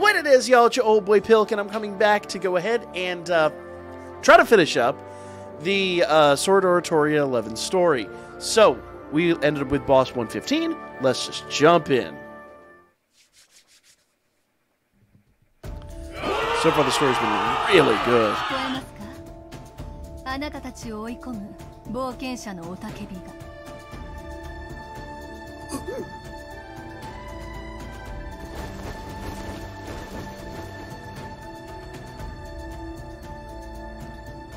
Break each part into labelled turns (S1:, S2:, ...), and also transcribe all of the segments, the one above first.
S1: What it is, y'all, it's your old boy Pilk, and I'm coming back to go ahead and uh, try to finish up the uh, Sword Oratoria 11 story. So, we ended up with boss 115. Let's just jump in. So far, the story's been really good.
S2: 聞こえますかあなたたちを追い込む冒険者の雄たけびが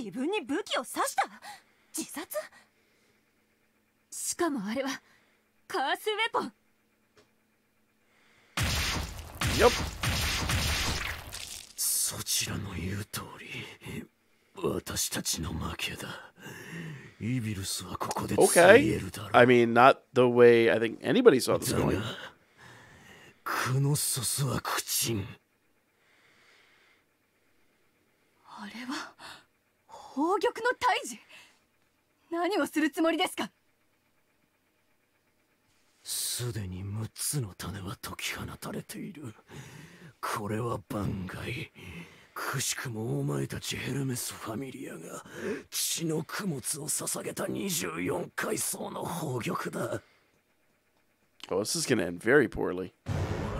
S3: 自分に武器を刺した？自殺？しかもあれはカースウェポン。
S1: Yup.
S4: そちらの言う通り私たちの負けだ。イビルスはここで消え
S1: Okay.
S4: るだろう。
S1: I mean, not the way I think anybody saw this
S4: だ
S1: going.
S4: がクノッソスは口ん
S2: あれは？宝玉の胎児何をするつもりですか？
S4: すでに6つの種は解き放たれている。これは番外。くしくもお前たちヘルメスファミリアが血の供物を捧げた24階層の宝玉だ。
S1: Oh, this is gonna end very poorly.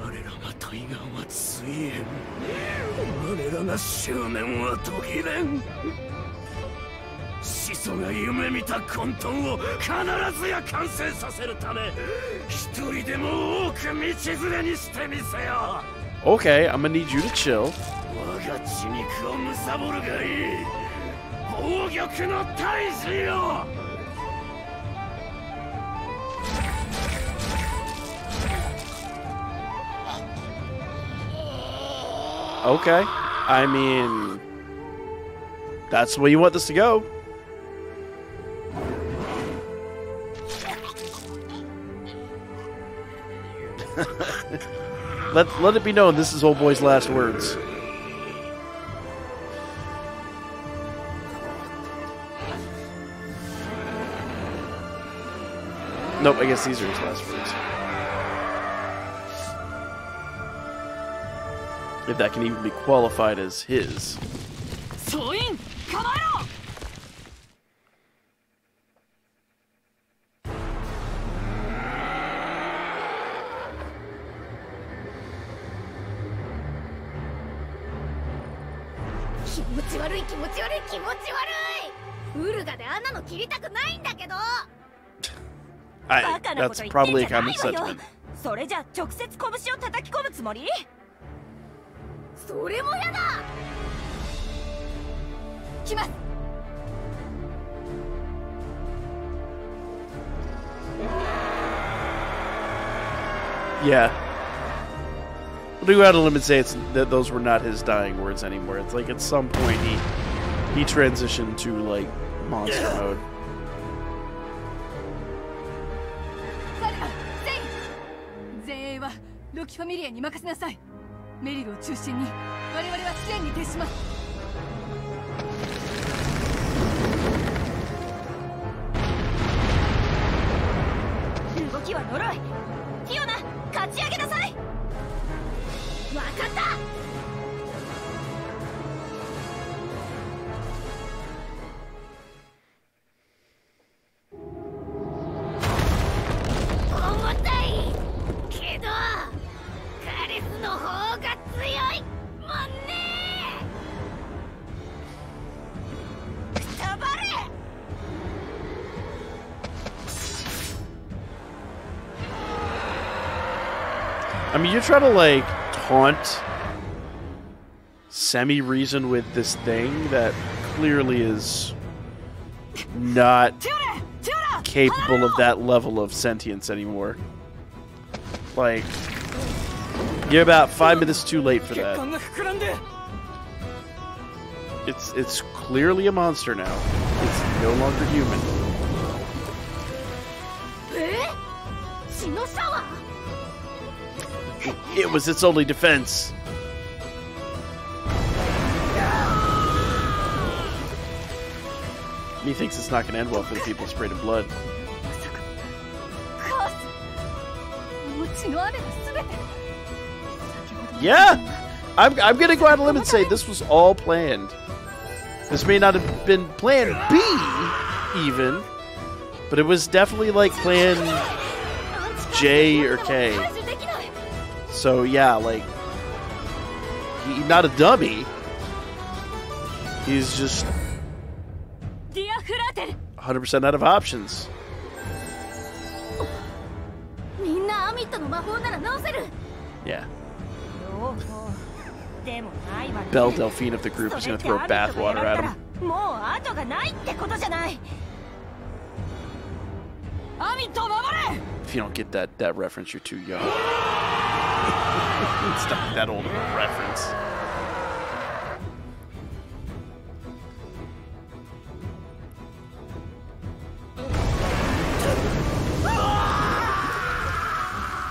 S4: 我らが対岸はついえん我らが執念は途切れん始祖が夢見た混沌を必ずや完成させるため一人でも多く道連れにしてみせよ
S1: Okay, I'm gonna need you to chill.
S4: 我が血肉を貪るがいい宝玉の大事よ
S1: Okay. I mean, that's the way you want this to go. Let let it be known this is old boy's last words. Nope, I guess these are his last words. If that can even be qualified as his.
S5: 気持ち悪い気持ち悪い気持ち悪いウルガであんなの切りたくないんだけど
S1: I,
S3: バカなこ
S1: that's
S3: と言って
S1: probably
S3: ん
S1: a
S3: じゃな
S1: common
S3: いわよ
S1: sentiment.
S3: それじゃ直接拳を叩き込むつもり
S5: それもやだ
S2: 来ます
S1: Yeah. We'll go out on a limb and say it's, that those were not his dying words anymore. It's like at some point he he transitioned to like monster mode.
S2: 彼ら全員前衛はロキファミリアに任せなさいメリルを中心に我々は支援に徹します
S1: I mean, you try to, like, taunt semi reason with this thing that clearly is not capable of that level of sentience anymore. Like, you're about five minutes too late for that. It's it's clearly a monster now. It's no longer human. It was its only defense. He thinks it's not going to end well for the people sprayed in blood. Yeah! I'm, I'm going to go out of limb and say this was all planned. This may not have been plan B, even, but it was definitely like plan J or K.
S5: 排除できない
S1: So yeah, like he, not a dummy. He's just
S5: ディアフラーテル
S1: 100% out of options.
S5: みんなアミットの魔法なら直せる
S1: Yeah,
S5: おうおうでもないわね
S1: Belle Delphine of the group is
S5: それ
S1: gonna
S5: って
S1: throw
S5: アミットが
S1: bathwater
S5: やら
S1: at
S5: れた
S1: him.
S5: らもう後がないってことじゃない
S6: アミットを守れ
S1: If you don't get that that reference, you're too young. not that old reference.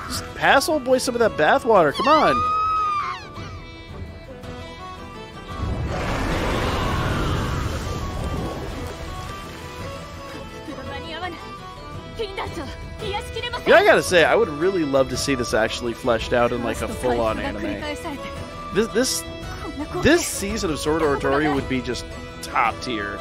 S1: Just pass old boy some of that bathwater. Come on. Yeah, I gotta say, I would really love to see this actually fleshed out in like a full-on anime. This this this season of Sword Oratorio would be just top tier.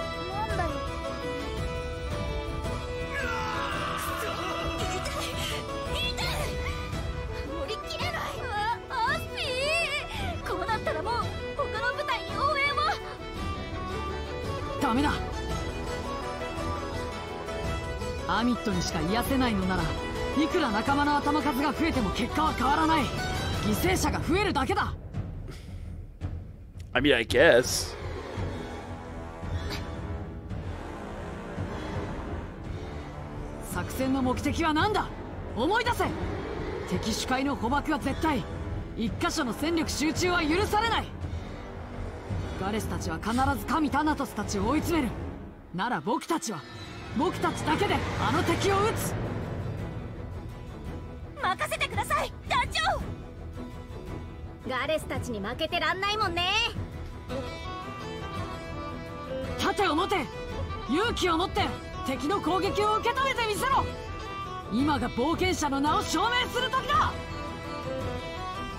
S6: しか癒せないのならいくら仲間の頭数が増えても結果は変わらない。犠牲者が増えるだけだ。
S1: I mean, I guess.
S6: 作戦の目的は何だ？思い出せ。敵主海の捕獲は絶対。一箇所の戦力集中は許されない。ガレスたちは必ず神タナトスたちを追い詰める。なら僕たちは。僕たちだけであの敵を撃つ。
S5: 任せてください団長。ガレスたちに負けてらんないもんね。
S6: 盾を持て勇気を持って敵の攻撃を受け止めてみせろ。今が冒険者の名を証明する時だ。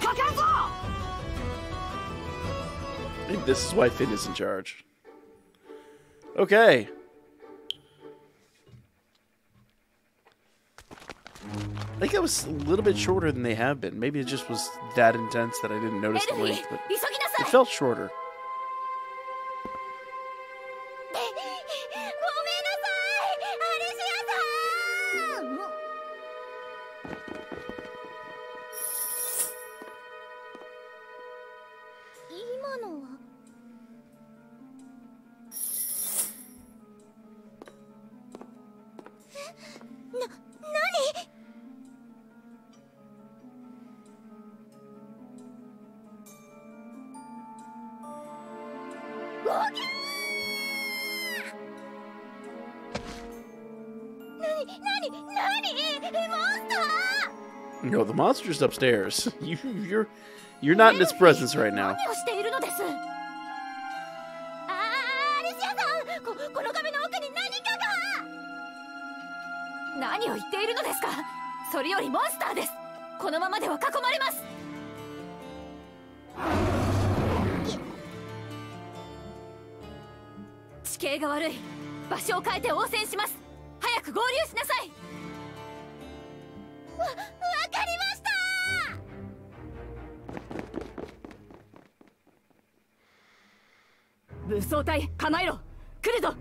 S6: かかるぞ
S1: ！Maybe this is why Finn is in charge. Okay. I think that was a little bit shorter than they have been. Maybe it just was that intense that I didn't notice the length, but it felt shorter.
S5: ー
S1: No, the monster's upstairs. You, you're, you're not in its presence right now.
S5: 何をしているのですあーアリシアさんここの壁の奥に何かが何を言っているのですか？それよりモンスターです。このままでは囲まれます。地形が悪い。場所を変えて応戦します。早く合流しなさい。武装隊構えろ来るぞ。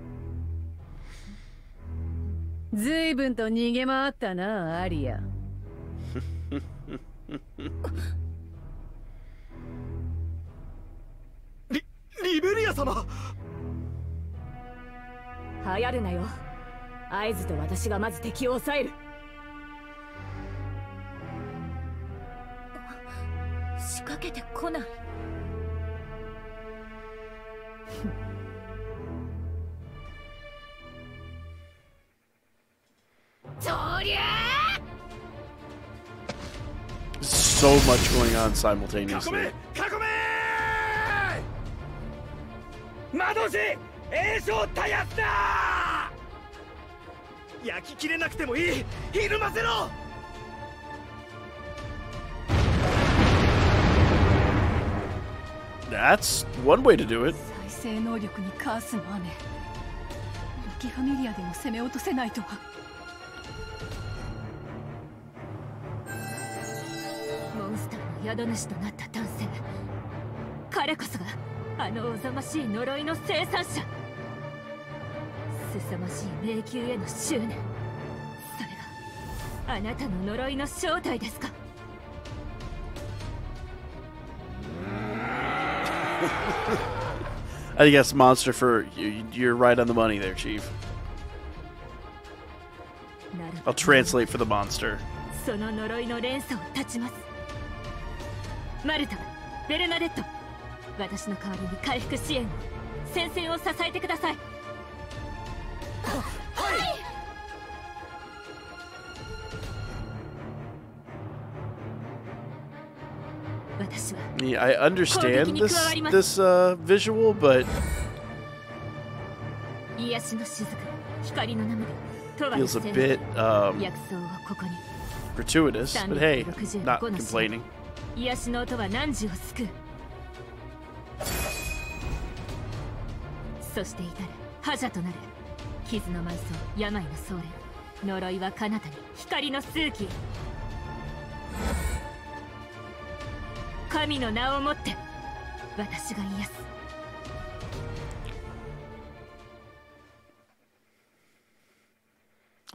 S2: ずいぶんと逃げ回ったなアリア。
S7: リリベリア様。
S5: 流行るなよ。合図と私がまず敵を抑える。
S3: かけてこない
S1: much going on
S7: 囲
S1: simultaneously.
S7: め囲め魔導士栄翔たやつだ焼ききれなくてもいいひるませろ
S1: That's one way to do it.
S2: 再生能力にカースの雨ロキファミリアでも攻め落とせないとは
S3: スターの宿主となった男性彼こそがあのおざましい呪いの生産者凄まじい迷宮への執念それがあなたの呪いの正体ですか
S1: I that's monster for you. You're right on the money there, Chief. I'll translate for the monster.
S3: その呪いの連鎖を断ちますマルタベルナデット私の代わりに回復支援を戦線を支えてください私は
S1: Yeah, I understand this
S3: 攻撃に加わります。
S1: this uh, visual, but
S3: 癒しの雫光の涙とは
S1: feels a bit um,
S3: 薬草をここに
S1: gratuitous. But hey, not
S3: 365の
S1: complaining.
S3: 癒しの音は汝を救う？そして至る。覇者となる。傷の埋葬病の総連呪いは彼方に光の数奇。へ神の名をもって私が癒す。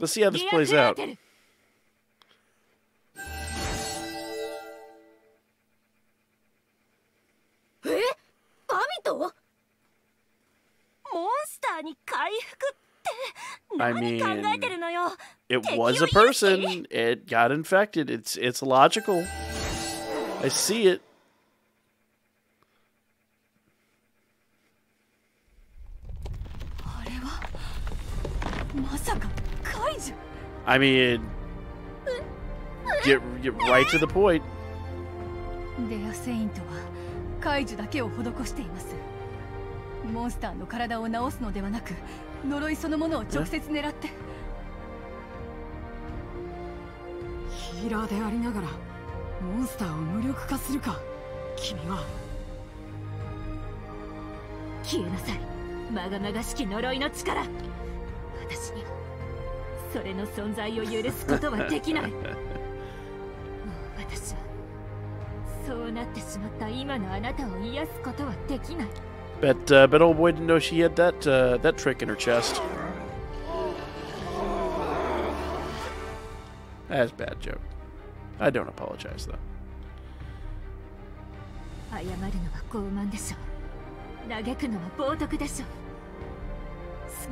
S1: Let's see how this plays out.
S5: アミト
S3: モンスターに回復って
S1: I
S3: 何考
S1: mean,
S3: えてるのよ
S1: It was a person. It got infected. It's it's logical. I see it.
S2: あれはまさか解除
S1: I mean, get get right to the point.
S2: デアセイントは 解除だけを施しています。モンスターの体を治すのではなく呪いそのものを直接狙って。
S6: ヒーラーでありながらモンスターを無力化するか君は。
S3: 消えなさい。まがまがしき呪いの力。私にはそれの存在を許すことはできない。も う私はそうなってしまった今のあなたを癒すことはできない
S1: Bet uh, bet old boy didn't know she had that uh, that trick in her chest. That's a bad joke. I don't apologize though.
S3: 謝るのは傲慢でしょう嘆くのは冒涜でしょう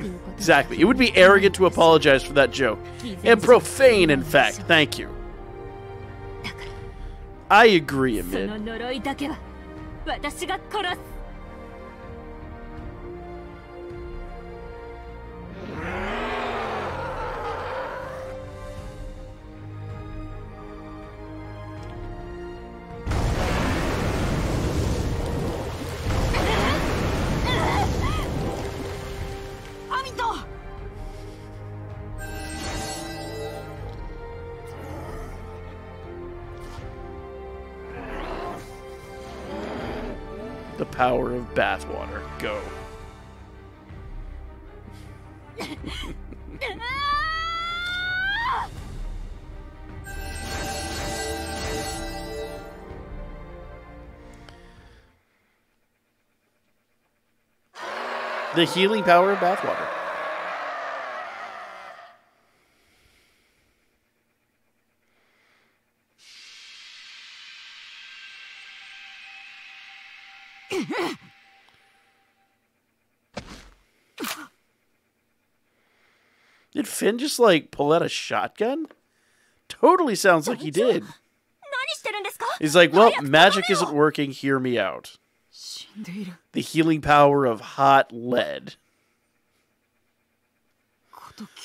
S3: 救うことは
S1: Exactly. It would be arrogant to apologize for that joke. And profane, in fact. Thank you. I agree, Amid. Power of bathwater. Go. The healing power of bathwater. Did Finn just like pull out a shotgun? Totally sounds like he did. He's like, well, magic isn't working. Hear me out. The healing power of hot lead.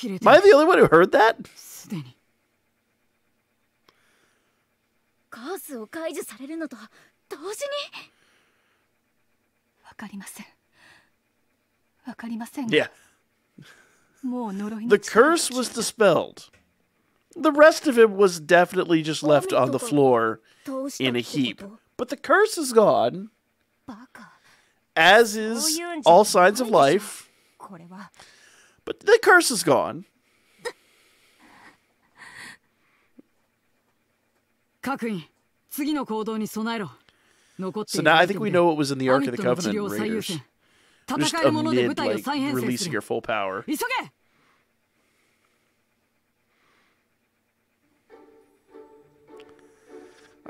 S1: Am I the only one who heard that?
S2: かりませんわかりません
S1: Yeah.
S2: もう呪いの
S1: The
S2: 力は
S1: curse was dispelled. The rest of it was definitely just left on the floor
S5: どうしたっ
S1: in a
S5: て
S1: heap.
S5: こと
S1: But the curse is gone,
S5: バカ
S1: as
S5: そう
S1: is
S5: いうんじゃ
S1: all
S5: ない
S1: signs
S5: で
S1: of
S5: しょ
S1: life.
S5: これは
S1: But the curse is gone. So now I think we know what was in the Ark of the Covenant Raiders. Just amid, like, releasing your full power.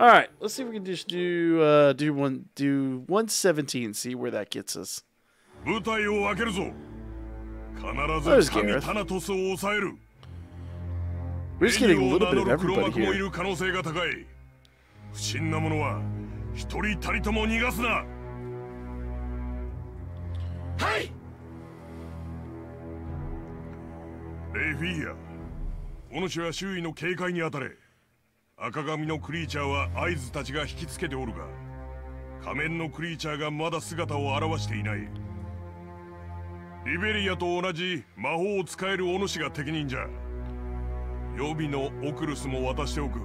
S1: All right, let's see if we can just do uh, do one do one seventeen. See where that gets us. There's Gareth. We're just getting a little bit of everybody here.
S8: 一人たりとも逃がすな。はい！レイフィーヤ。お主は周囲の警戒に当たれ。赤髪のクリーチャーは合図たちが引きつけておるが仮面のクリーチャーがまだ姿を現していない。リベリアと同じ魔法を使えるお主が適任じゃ。予備のオクルスも渡しておく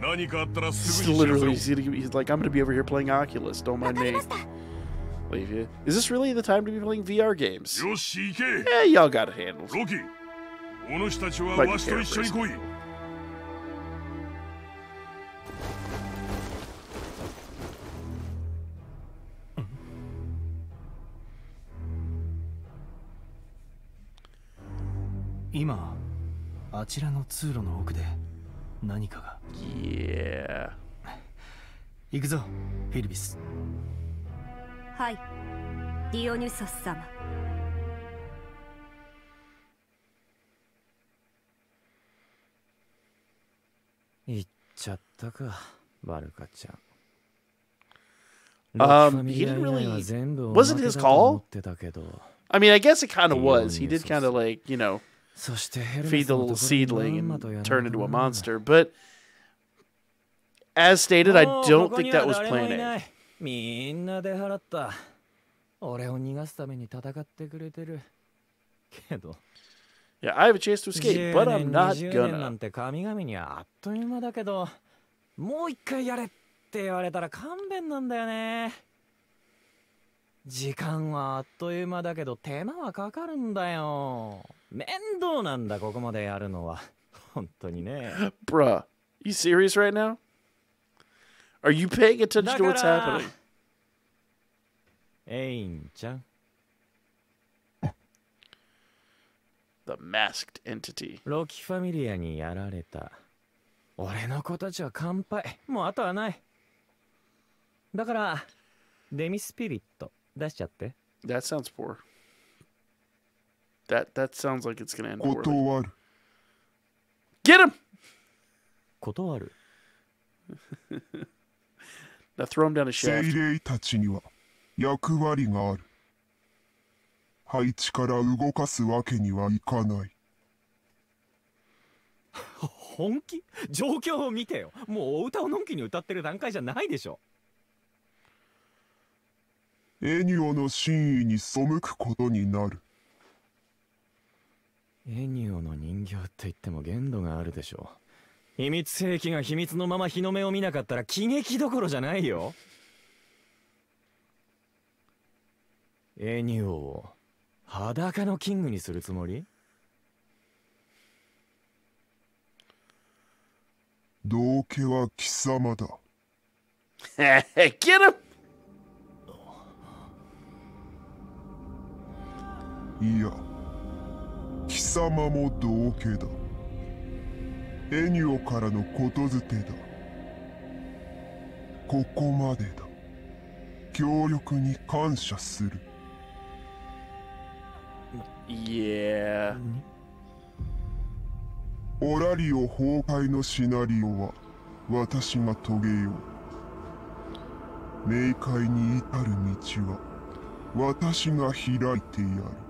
S1: He's literally
S8: ろ
S1: he's, he's like I'm gonna be over here playing Oculus. Don't mind me. Leave you. Is this really the time to be playing VR games? Yeah, y'all got it handled. Like
S8: わしと一緒に来い
S7: 今あちらの通路の奥で何かが
S1: Yeah.
S7: 行くぞフィリビス
S3: はいディオニュソス様
S7: 行っちゃったかバルカちゃん
S1: Um, he didn't really- wasn't his call? I mean, I guess it kind of was. He did kind of like you know
S7: そしてヘルメ
S1: feed
S7: ス
S1: the
S7: のところ
S1: little
S7: に
S1: seedling and
S7: ら
S1: turn
S7: れ
S1: into
S7: た
S1: a
S7: な
S1: monster. But as stated, I don't think
S7: は
S1: that was plan
S7: な
S1: A.
S7: いみんな出払った俺を逃がすために戦ってくれてるけど
S1: Yeah, I have a chance to escape,
S7: 10
S1: but I'm
S7: 年
S1: not
S7: 20年な
S1: gonna.
S7: んて神々にはあっという間だけどもう一回やれって言われたら勘弁なんだよね時間はあっという間だけど手間はかかるんだよ面倒なんだここまでやるのは本当にね
S1: Bruh, you serious right now? Are you paying attention
S7: だ
S1: to
S7: か
S1: what's
S7: ら
S1: happening?
S7: エインちゃん
S1: The masked entity.
S7: ロキファミリアにやられた俺の子たちは乾杯もうあとはないだからデミスピリット出しちゃって
S1: That sounds poor. That that sounds like it's gonna end poorly.
S9: 断る
S1: Get him!
S7: 断る
S1: Now throw him down a
S9: 精
S1: shaft.
S9: 霊たちには役割がある配置から動かすわけにはいかない
S7: 本気状況を見てよ。もうお歌をのんきに歌ってる段階じゃないでしょ。
S9: エニオの真意に背くことになる
S7: エニオの人形って言っても限度があるでしょ秘密兵器が秘密のまま日の目を見なかったら喜劇どころじゃないよ。エニオを裸のキングにするつもり？
S9: 道家は貴様だ。
S1: Get him!
S9: いや貴様も道家だ。エニオからのことづてだ。ここまでだ。協力に感謝する。
S1: Yeah.
S9: オラリオ崩壊のシナリオは私が遂げよう。冥界に至る道は私が開いてやる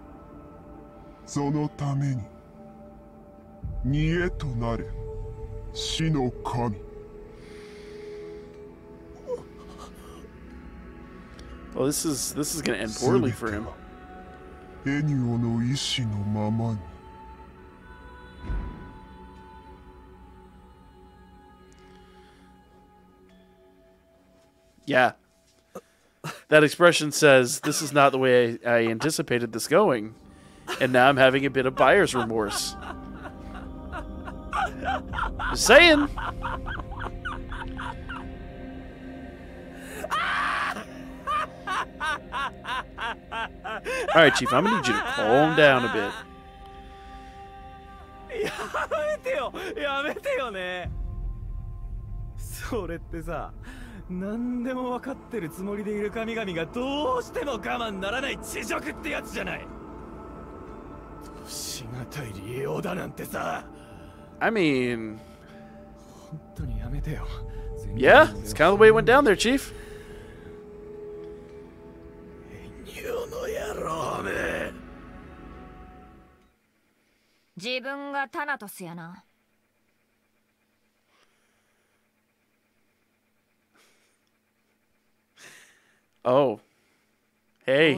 S9: そのために煮えとなれ死の神
S1: Well, this is this is gonna end poorly for him.
S9: エニオの意志のままに
S1: Yeah. That expression says this is not the way I, I anticipated this going, and now I'm having a bit of buyer's remorse. Just saying. All right, Chief. I'm gonna need you to calm down a bit.
S7: やめてよやめてよねそれってさ何でも分かってるつもりでいる神々がどうしても我慢ならない地獄ってやつじゃない
S1: I mean... Yeah, it's kind of the way it went down there, Chief. Oh. Hey.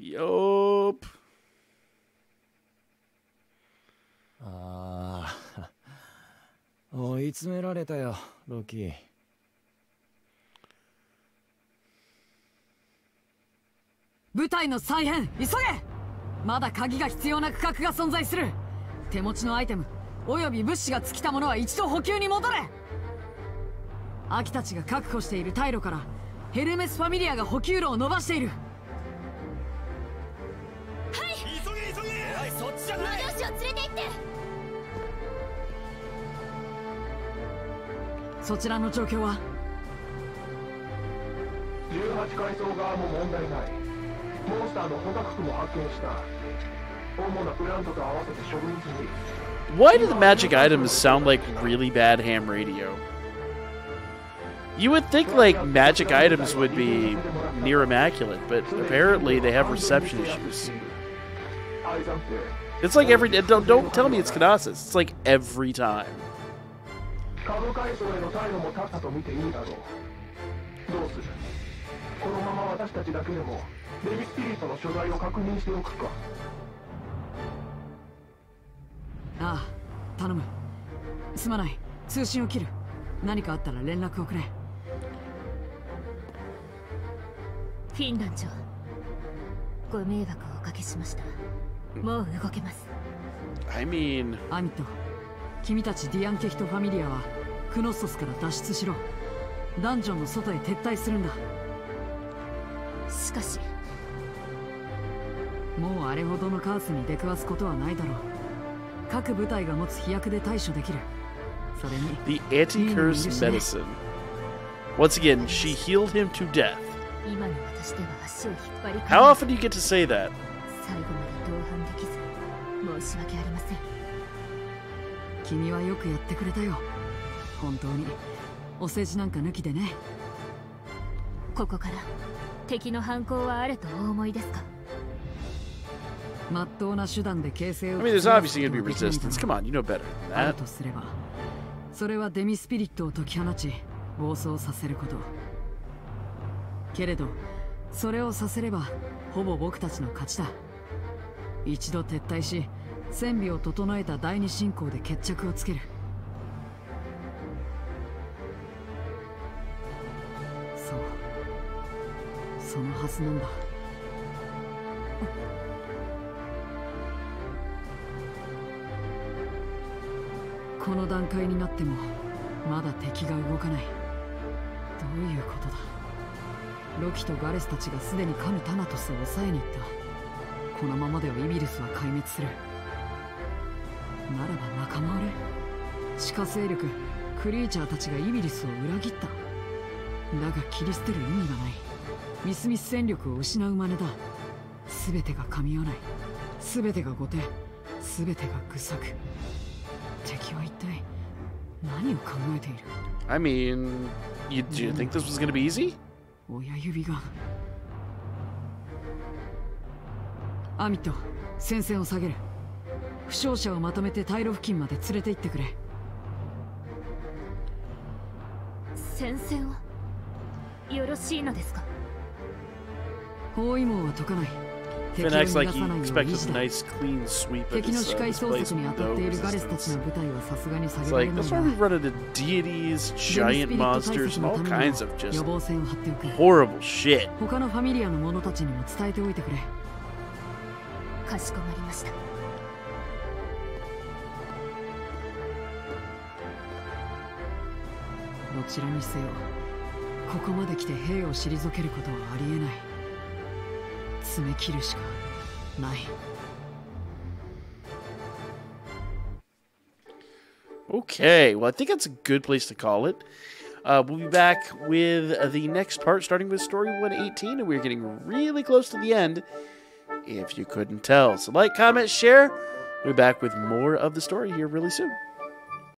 S3: い詰めたでタナトス
S1: Yup.
S7: ああ 追い詰められたよロキ。ー
S6: 部隊の再編急げ！まだ鍵が必要な区画が存在する。手持ちのアイテムおよび物資が尽きたものは一度補給に戻れ！アキたちが確保している退路からヘルメスファミリアが補給路を伸ばしている
S7: 急げはいそっちじゃない
S5: 魔導士を連れて行って
S6: そちらの状況は
S10: 18階層側も問題ないモンスターの捕獲区も発見した主なプラントと合わせて処分済み
S1: Why do the magic items sound like really bad ham radio? You would think like magic items would be near immaculate, but apparently they have reception issues. It's like every don't don't tell me it's Kanasis. It's like every time.
S10: 株階層への退路も立ったと見ていいだろうどうするこのまま私たちだけでもデビスピリットの所在を確認しておくか
S6: ああ頼む。すまない。通信を切る。何かあったら連絡をくれ。
S3: フィン団長ご迷惑をおかけしましたもう動けます。
S1: I mean,
S6: アミッド君たちディアンケヒトファミリアはクノッソスから脱出しろ。ダンジョンの外へ撤退するんだ。
S3: しかし。
S6: もうあれほどのカースに出くわすことはないだろう。各部隊が持つ飛躍で対処できる。それに
S1: the anti-curse medicine. Once again, she healed him to death.
S3: 今の私では足を引っ張り込め
S1: How often do you get to say that?
S3: 最後まで同伴できず申し訳ありません。
S6: 君はよくやってくれたよ。本当にお世辞なんか抜きでね。
S3: ここから敵の犯行はあるとお思いですか？
S6: まっとうな手段で形勢
S1: I
S6: を
S1: mean, there's obviously going to be resistance.
S6: が
S1: Come on, you know better than that.
S6: とすればそれはデミスピリットを解き放ち暴走させること。けれどそれをさせればほぼ僕たちの勝ちだ一度撤退し戦備を整えた第二進行で決着をつける。そう。そのはずなんだ。この段階になってもまだ敵が動かない。どういうことだ。ロキとガレスたちがすでに神タナトスを抑えに行った。このままではイビルスは壊滅する。ならば仲間割れ。地下勢力クリーチャーたちがイビリスを裏切った。だが切り捨てる意味がない。ミスミス戦力を失う真似だ。全てが噛み合わない。全てが後手。全てが愚策。敵は一体何を考えている
S1: ？I mean, you, do you think this was gonna be easy?
S6: 親指がアミット戦線を下げる。負傷者をまとめて退路付近まで連れて行ってくれ。
S3: 戦線をよろしいのですか？
S6: 包囲網は解かない。敵を逃がさないよう維持だ敵の視
S1: uh,
S6: 界捜索に当たっているガレスたち.の部隊はさすがに下げられないが
S1: one run into deities,
S6: デム
S1: giant
S6: スピリット対
S1: monsters,
S6: 策
S1: and
S6: の
S1: all
S6: ために
S1: kinds of
S6: も
S1: just
S6: 予防線を張っておく。
S1: horrible shit.
S6: 他のファミリアの者たちにも伝えておいてくれ
S3: かしこまりました
S6: どちらにせよここまで来て兵を退けることはありえない詰め切るしかない
S1: Okay, well, I think that's a good place to call it. Uh, we'll be back with uh, the next part, starting with story 118, and we're getting really close to the end, if you couldn't tell. So, like, comment, share. We'll be back with more of the story here really soon.